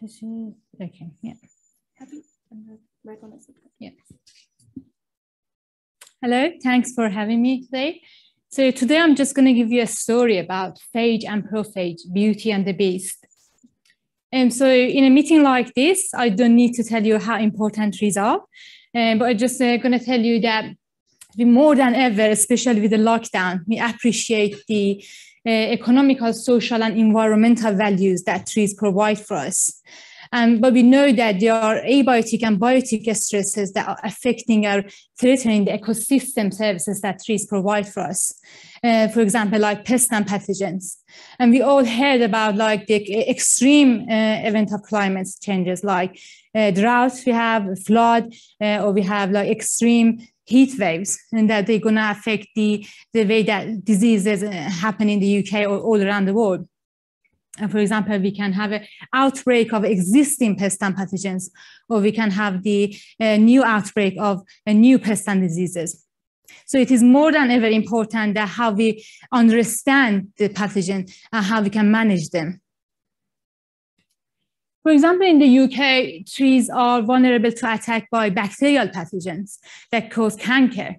This is okay. Yeah. Happy? Right on it. Yeah. Hello, thanks for having me today. So today I'm just going to give you a story about phage and prophage, Beauty and the Beast. And so in a meeting like this, I don't need to tell you how important trees are, um, but I'm just uh, going to tell you that we more than ever, especially with the lockdown, we appreciate the economical, social, and environmental values that trees provide for us. Um, but we know that there are abiotic and biotic stresses that are affecting or threatening the ecosystem services that trees provide for us. Uh, for example, like pests and pathogens. And we all heard about like the extreme uh, event of climate changes, like uh, drought, we have flood, uh, or we have like extreme heat waves and that they're going to affect the, the way that diseases uh, happen in the UK or all around the world. And for example, we can have an outbreak of existing pest and pathogens, or we can have the uh, new outbreak of a new pest and diseases. So it is more than ever important that how we understand the pathogen and how we can manage them. For example, in the UK, trees are vulnerable to attack by bacterial pathogens that cause canker.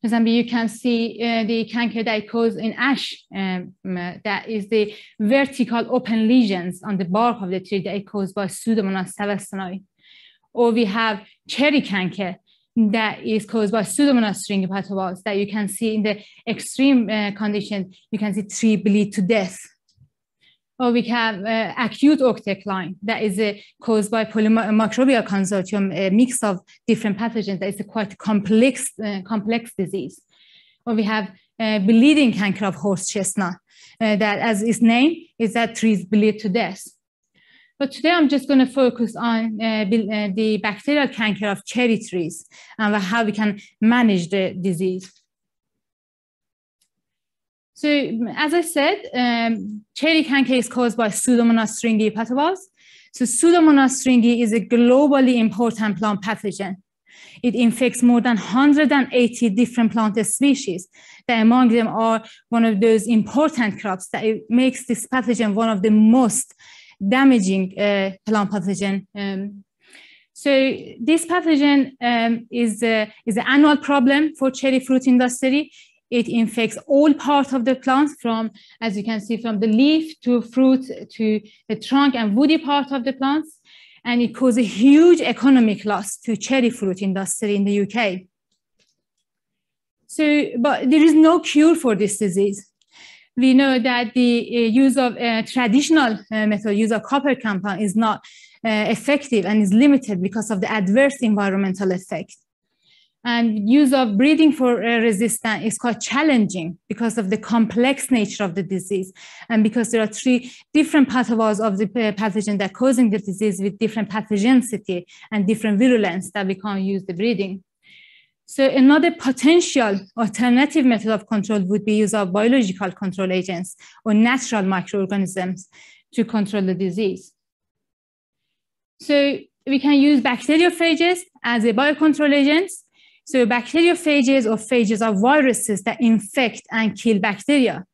For example, you can see uh, the canker that causes in ash, um, that is the vertical open lesions on the bark of the tree that is caused by Pseudomonas savastani. Or we have cherry canker that is caused by Pseudomonas stringipatobals that you can see in the extreme uh, condition, you can see tree bleed to death or we have uh, acute decline that is uh, caused by polymicrobial consortium, a mix of different pathogens that is a quite complex, uh, complex disease. Or we have uh, bleeding canker of horse chestnut uh, that as its name is that trees bleed to death. But today I'm just going to focus on uh, the bacterial canker of cherry trees and how we can manage the disease. So as I said, um, cherry canker is caused by Pseudomonas stringi pathovirus. So Pseudomonas stringi is a globally important plant pathogen. It infects more than 180 different plant species. That among them are one of those important crops that makes this pathogen one of the most damaging uh, plant pathogen. Um, so this pathogen um, is, uh, is an annual problem for cherry fruit industry. It infects all parts of the plants from, as you can see, from the leaf to fruit to the trunk and woody part of the plants. And it causes a huge economic loss to cherry fruit industry in the UK. So, but there is no cure for this disease. We know that the uh, use of uh, traditional uh, method, use of copper compound is not uh, effective and is limited because of the adverse environmental effect. And use of breeding for uh, resistance is quite challenging because of the complex nature of the disease. And because there are three different pathways of the uh, pathogen that causing the disease with different pathogenicity and different virulence that we can't use the breeding. So another potential alternative method of control would be use of biological control agents or natural microorganisms to control the disease. So we can use bacteriophages as a biocontrol agents so bacteriophages or phages are viruses that infect and kill bacteria.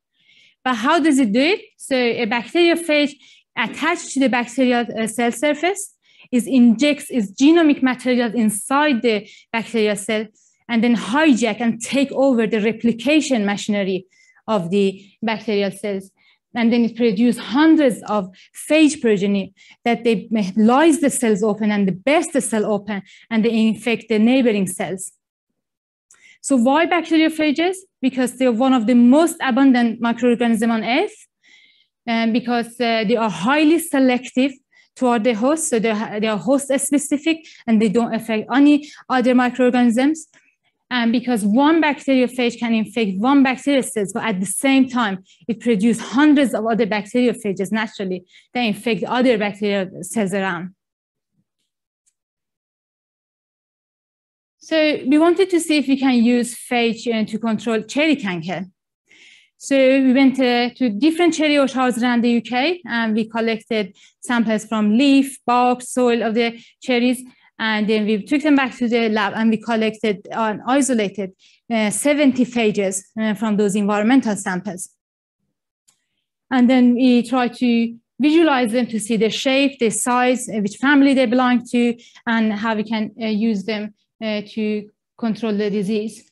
But how does it do it? So a bacteriophage attached to the bacterial uh, cell surface is injects its genomic material inside the bacterial cell and then hijack and take over the replication machinery of the bacterial cells. And then it produces hundreds of phage progeny that they lyse the cells open and the burst the cell open and they infect the neighboring cells. So why bacteriophages? Because they're one of the most abundant microorganisms on Earth, and because uh, they are highly selective toward the host, so they are, they host specific and they don't affect any other microorganisms. And because one bacteriophage can infect one bacterial cells, but at the same time, it produces hundreds of other bacteriophages naturally that infect other bacterial cells around. So we wanted to see if we can use phage uh, to control cherry canker. So we went uh, to different cherry orchards around the UK and we collected samples from leaf, bark, soil of the cherries. And then we took them back to the lab and we collected and isolated uh, 70 phages uh, from those environmental samples. And then we tried to visualize them to see their shape, their size, which family they belong to, and how we can uh, use them uh, to control the disease.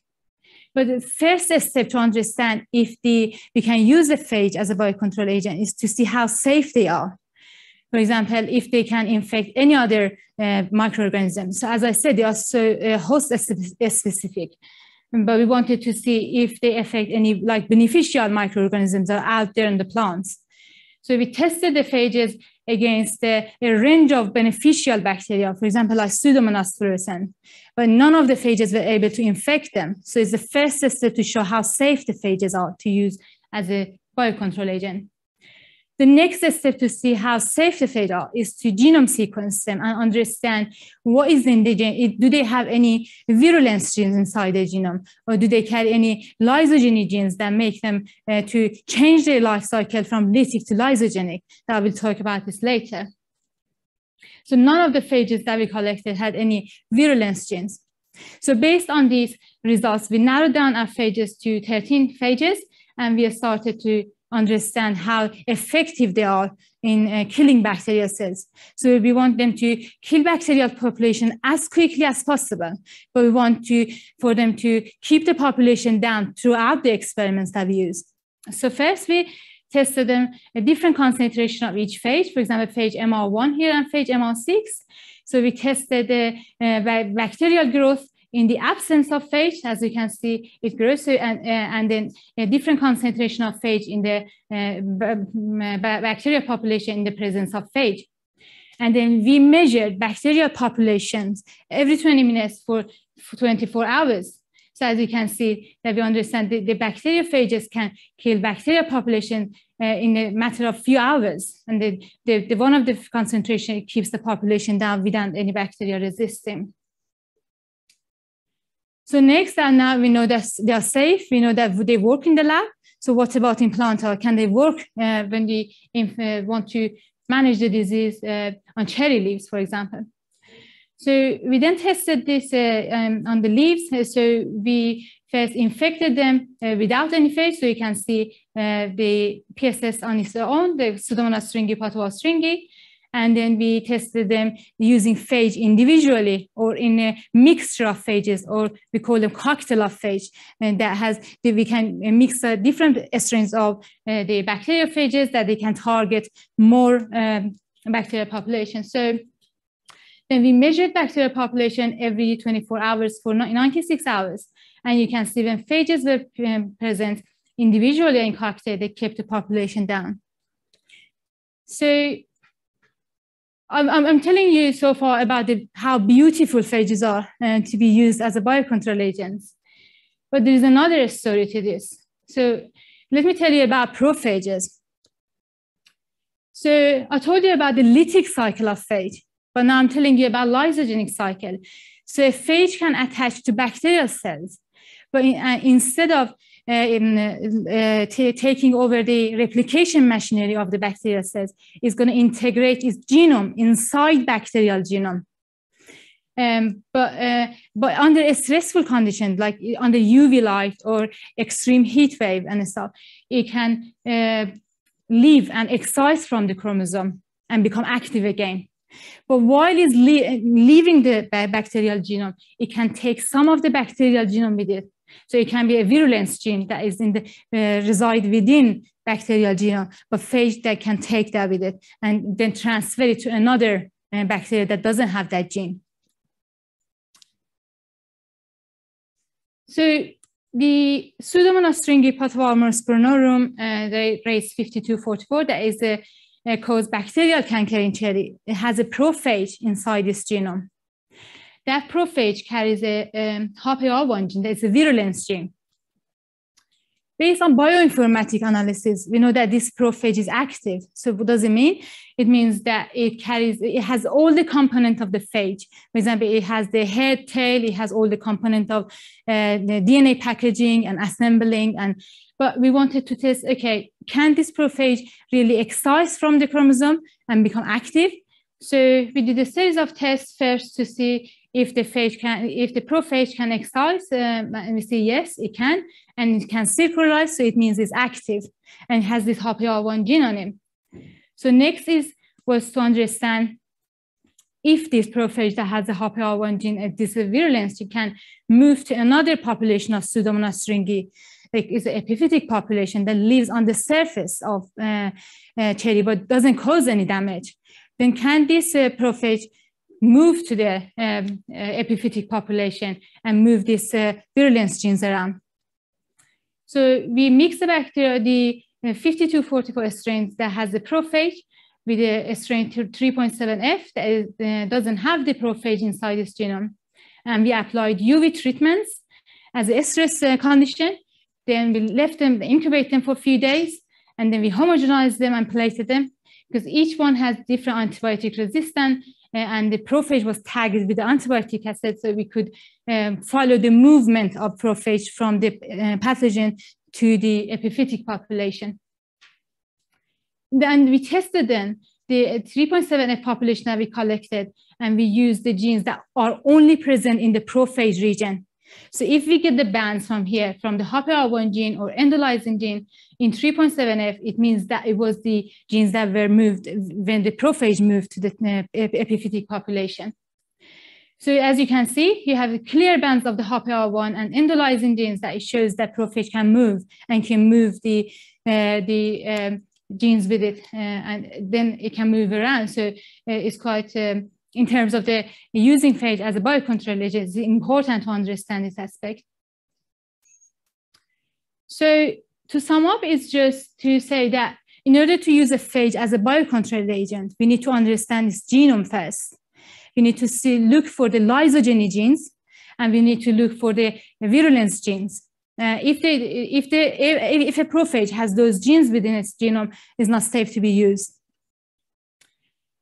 But the first step to understand if the we can use the phage as a biocontrol agent is to see how safe they are. For example, if they can infect any other uh, microorganisms. So as I said, they are so uh, host specific. But we wanted to see if they affect any like beneficial microorganisms that are out there in the plants. So we tested the phages against a, a range of beneficial bacteria, for example, like Pseudomonas fluorescens, but none of the phages were able to infect them. So it's the first step to show how safe the phages are to use as a biocontrol agent. The next step to see how safe the phage are is to genome sequence them and understand what is in the gene. Do they have any virulence genes inside the genome, or do they carry any lysogeny genes that make them uh, to change their life cycle from lytic to lysogenic? I will talk about this later. So none of the phages that we collected had any virulence genes. So based on these results, we narrowed down our phages to 13 phages, and we started to understand how effective they are in uh, killing bacterial cells. So we want them to kill bacterial population as quickly as possible, but we want to for them to keep the population down throughout the experiments that we use. So first we tested them a different concentration of each phage, for example, phage MR1 here and phage MR6. So we tested the uh, bacterial growth in the absence of phage, as you can see, it grows and, uh, and then a different concentration of phage in the uh, bacterial population in the presence of phage. And then we measured bacterial populations every 20 minutes for, for 24 hours. So as you can see, that we understand the, the bacteriophages can kill bacterial population uh, in a matter of few hours. And the, the, the one of the concentration keeps the population down without any bacteria resisting. So next, and now we know that they are safe. We know that they work in the lab. So what about implantal? Can they work uh, when we uh, want to manage the disease uh, on cherry leaves, for example? So we then tested this uh, um, on the leaves. So we first infected them uh, without any phage. So you can see uh, the PSS on its own, the Pseudomonas stringi, Patova stringi and then we tested them using phage individually or in a mixture of phages, or we call them cocktail of phage, and that has we can mix uh, different strains of uh, the bacteriophages that they can target more um, bacterial population. So then we measured bacterial population every 24 hours for 96 hours, and you can see when phages were um, present individually in cocktail, they kept the population down. So I'm, I'm, telling you so far about the, how beautiful phages are uh, to be used as a biocontrol agents. But there is another story to this. So let me tell you about prophages. So I told you about the lytic cycle of phage, but now I'm telling you about lysogenic cycle. So a phage can attach to bacterial cells, but in, uh, instead of in, uh, taking over the replication machinery of the bacterial cells is going to integrate its genome inside bacterial genome. Um, but uh, but under a stressful condition like under UV light or extreme heat wave and stuff, it can uh, leave and excise from the chromosome and become active again. But while it's le leaving the bacterial genome, it can take some of the bacterial genome with it so it can be a virulence gene that is in the uh, reside within bacterial genome, but phage that can take that with it and then transfer it to another uh, bacteria that doesn't have that gene. So the Pseudomonas stringi pathovarmorsporonorum, uh, the race 5244, that is a, a cause bacterial cancer in cherry. It has a prophage inside its genome that prophage carries a um, HPR1 gene, that's a virulence gene. Based on bioinformatic analysis, we know that this prophage is active. So what does it mean? It means that it carries, it has all the component of the phage. For example, it has the head, tail, it has all the component of uh, the DNA packaging and assembling. And But we wanted to test, okay, can this prophage really excise from the chromosome and become active? So we did a series of tests first to see if the phage can, if the prophage can excise, um, and we say yes, it can, and it can circularize, so it means it's active and has this HPR1 gene on it. So next is was to understand if this prophage that has a HPR1 gene, a this virulence, you can move to another population of Pseudomonas syringae, like it's an epiphytic population that lives on the surface of uh, uh, cherry but doesn't cause any damage. Then can this uh, prophage move to the um, uh, epiphytic population and move these uh, virulence genes around? So we mix the bacteria, the uh, 5244 strains that has the prophage with a strain 3.7F that is, uh, doesn't have the prophage inside its genome. And we applied UV treatments as a stress uh, condition. Then we left them, incubate them for a few days, and then we homogenized them and plated them because each one has different antibiotic resistance and the prophage was tagged with the antibiotic acid so we could um, follow the movement of prophage from the uh, pathogen to the epiphytic population. Then we tested then the 3.7F population that we collected, and we used the genes that are only present in the prophage region. So if we get the bands from here, from the HPR1 gene or endolysin gene in 3.7F, it means that it was the genes that were moved when the prophage moved to the uh, epiphytic population. So as you can see, you have clear bands of the HPR1 and endolysin genes that it shows that prophage can move and can move the, uh, the um, genes with it, uh, and then it can move around. So uh, it's quite, um, in terms of the using phage as a biocontrol agent, it's important to understand this aspect. So to sum up, it's just to say that in order to use a phage as a biocontrol agent, we need to understand its genome first. We need to see, look for the lysogeny genes, and we need to look for the virulence genes. Uh, if, they, if, they, if, if a prophage has those genes within its genome, it's not safe to be used.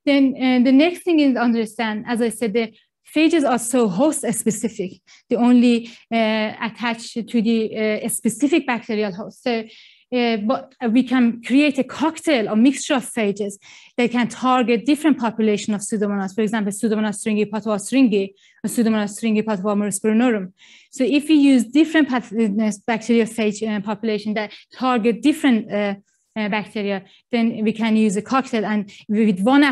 Then uh, the next thing is to understand, as I said, the phages are so host specific. They only uh, attach to the uh, specific bacterial host. So uh, but we can create a cocktail or mixture of phages that can target different population of Pseudomonas, for example, Pseudomonas syringae pathosyringae or Pseudomonas syringae pathoamurosperinorum. So if we use different bacteriophage uh, population that target different uh, uh, bacteria, then we can use a cocktail and with one